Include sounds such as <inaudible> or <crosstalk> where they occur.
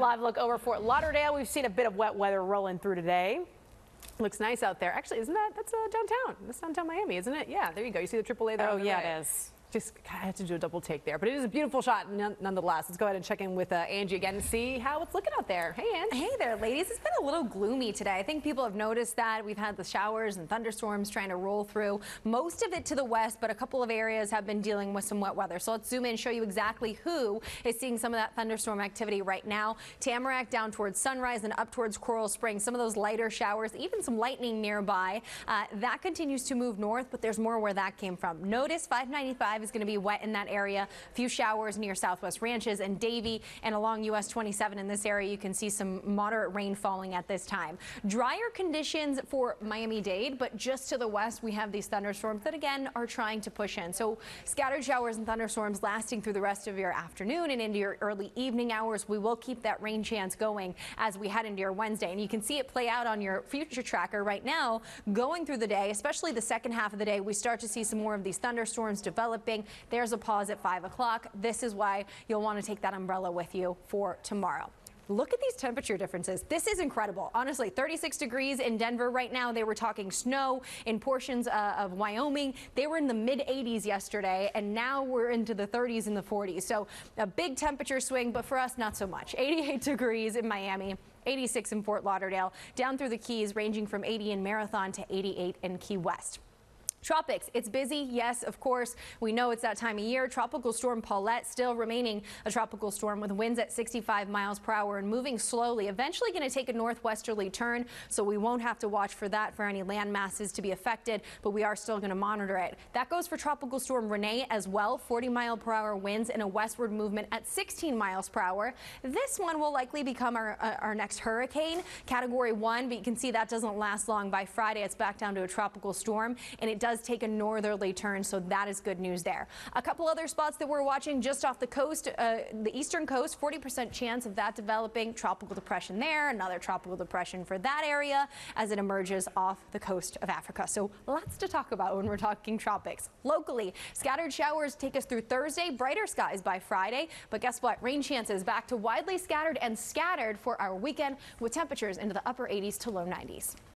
Live look over Fort Lauderdale. We've seen a bit of wet weather rolling through today. Looks nice out there. Actually, isn't that, that's uh, downtown. That's downtown Miami, isn't it? Yeah, there you go. You see the AAA there? Oh, yeah, right. it is. Just had to do a double take there, but it is a beautiful shot nonetheless. Let's go ahead and check in with uh, Angie again and see how it's looking out there. Hey, Angie. Hey there, ladies. It's been a little gloomy today. I think people have noticed that. We've had the showers and thunderstorms trying to roll through. Most of it to the west, but a couple of areas have been dealing with some wet weather. So let's zoom in and show you exactly who is seeing some of that thunderstorm activity right now. Tamarac down towards Sunrise and up towards Coral Springs. Some of those lighter showers, even some lightning nearby. Uh, that continues to move north, but there's more where that came from. Notice 595 is going to be wet in that area. A few showers near Southwest Ranches and Davie and along US 27 in this area. You can see some moderate rain falling at this time. Drier conditions for Miami-Dade, but just to the west, we have these thunderstorms that again are trying to push in. So scattered showers and thunderstorms lasting through the rest of your afternoon and into your early evening hours. We will keep that rain chance going as we head into your Wednesday. And you can see it play out on your future tracker right now going through the day, especially the second half of the day. We start to see some more of these thunderstorms developing. There's a pause at 5 o'clock. This is why you'll want to take that umbrella with you for tomorrow. Look at these temperature differences. This is incredible. Honestly, 36 degrees in Denver right now. They were talking snow in portions uh, of Wyoming. They were in the mid 80s yesterday, and now we're into the 30s and the 40s. So a big temperature swing, but for us, not so much. 88 <laughs> degrees in Miami. 86 in Fort Lauderdale, down through the Keys, ranging from 80 in Marathon to 88 in Key West. Tropics, it's busy. Yes, of course. We know it's that time of year. Tropical storm Paulette still remaining a tropical storm with winds at 65 miles per hour and moving slowly. Eventually going to take a northwesterly turn, so we won't have to watch for that for any land masses to be affected, but we are still going to monitor it. That goes for tropical storm Rene as well. 40 mile per hour winds and a westward movement at 16 miles per hour. This one will likely become our, uh, our next hurricane, category one, but you can see that doesn't last long. By Friday, it's back down to a tropical storm, and it does take a northerly turn, so that is good news there. A couple other spots that we're watching just off the coast, uh, the eastern coast, 40% chance of that developing tropical depression there, another tropical depression for that area as it emerges off the coast of Africa. So lots to talk about when we're talking tropics. Locally, scattered showers take us through Thursday, brighter skies by Friday, but guess what? Rain chances back to widely scattered and scattered for our weekend with temperatures into the upper 80s to low 90s.